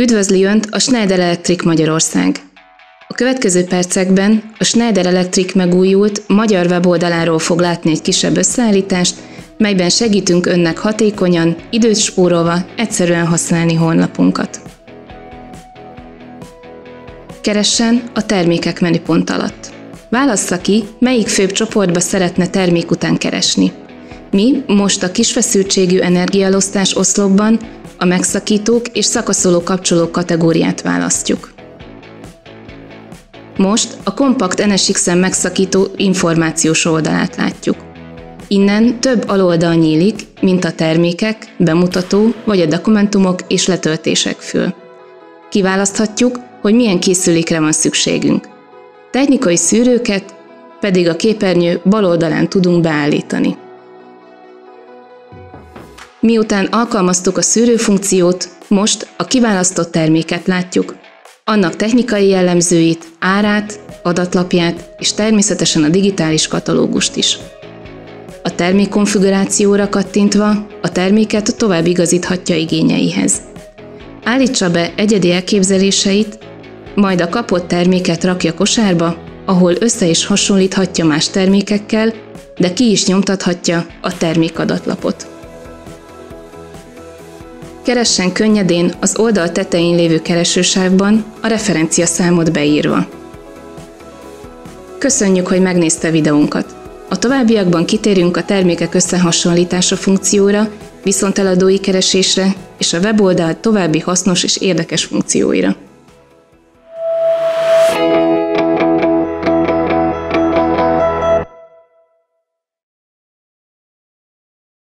Üdvözli Önt a Schneider Electric Magyarország! A következő percekben a Schneider Electric megújult magyar weboldaláról fog látni egy kisebb összeállítást, melyben segítünk Önnek hatékonyan, időt spórolva egyszerűen használni honlapunkat. Keressen a termékek menüpont alatt. Válassza ki, melyik főbb csoportba szeretne termék után keresni. Mi most a kisfeszültségű energialosztás oszlopban a megszakítók és szakaszoló kapcsolók kategóriát választjuk. Most a kompakt NSX-en megszakító információs oldalát látjuk. Innen több aloldal nyílik, mint a termékek, bemutató vagy a dokumentumok és letöltések fül. Kiválaszthatjuk, hogy milyen készülékre van szükségünk. Technikai szűrőket pedig a képernyő bal oldalán tudunk beállítani. Miután alkalmaztuk a szűrőfunkciót, most a kiválasztott terméket látjuk, annak technikai jellemzőit, árát, adatlapját és természetesen a digitális katalógust is. A termék konfigurációra kattintva a terméket tovább igazíthatja igényeihez. Állítsa be egyedi elképzeléseit, majd a kapott terméket rakja kosárba, ahol össze is hasonlíthatja más termékekkel, de ki is nyomtathatja a termékadatlapot. Keressen könnyedén az oldal tetején lévő keresősávban a referencia számot beírva. Köszönjük, hogy megnézte videónkat! A továbbiakban kitérünk a termékek összehasonlítása funkcióra, viszonteladói keresésre és a weboldal további hasznos és érdekes funkcióira.